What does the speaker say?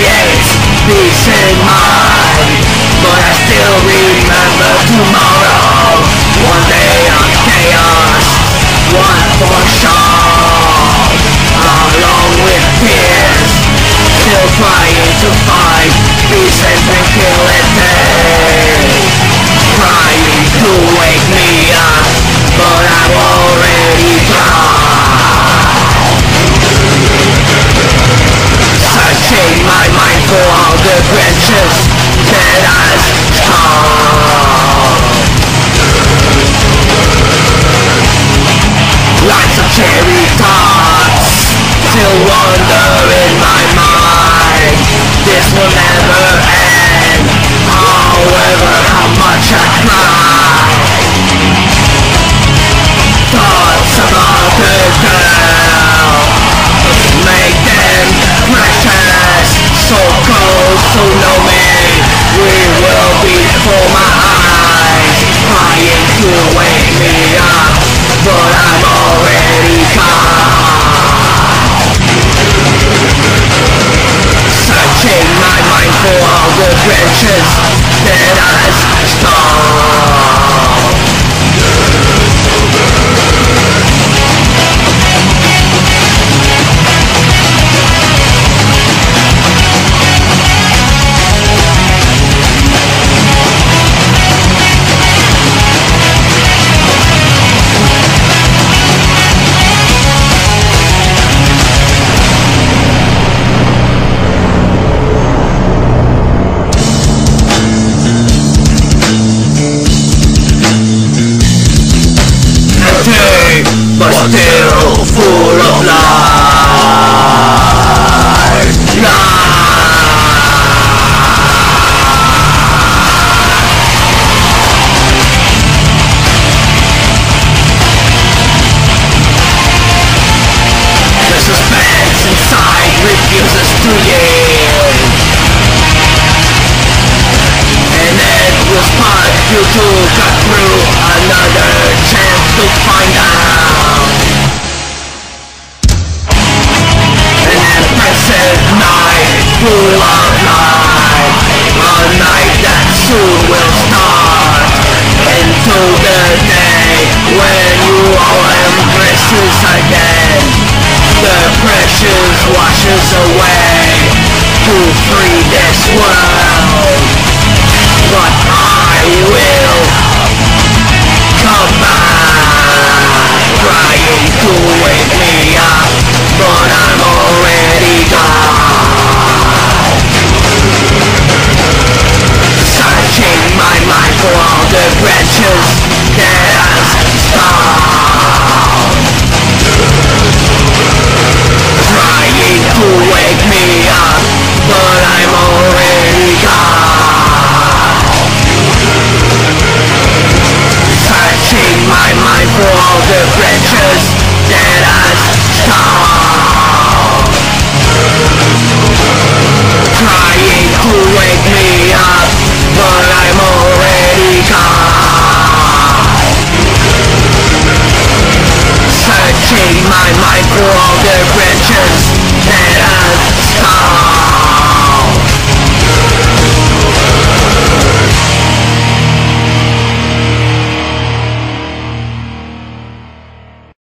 create peace in mind. the branches that us come Lots of cherry tots Still wander in my mind. This will never hotel full of lies. A night that soon will start Into the day When you. all embrace again The precious washes away To free this world all the that I Trying to wake me up But I'm already gone? Searching my mind for all the